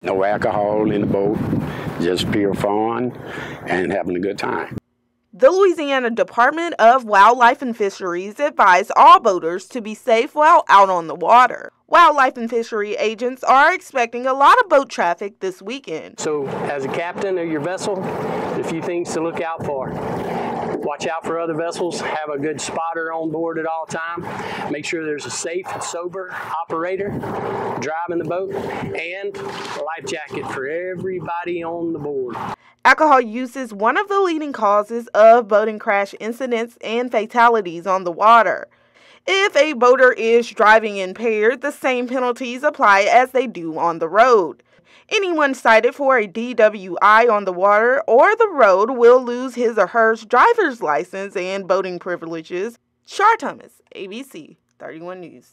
No alcohol in the boat, just pure fun and having a good time. The Louisiana Department of Wildlife and Fisheries advised all boaters to be safe while out on the water. Wildlife and fishery agents are expecting a lot of boat traffic this weekend. So, as a captain of your vessel, a few things to look out for. Watch out for other vessels. Have a good spotter on board at all time. Make sure there's a safe and sober operator driving the boat and a life jacket for everybody on the board. Alcohol use is one of the leading causes of boating crash incidents and fatalities on the water. If a boater is driving impaired, the same penalties apply as they do on the road. Anyone cited for a DWI on the water or the road will lose his or her driver's license and boating privileges. Char Thomas, ABC 31 News.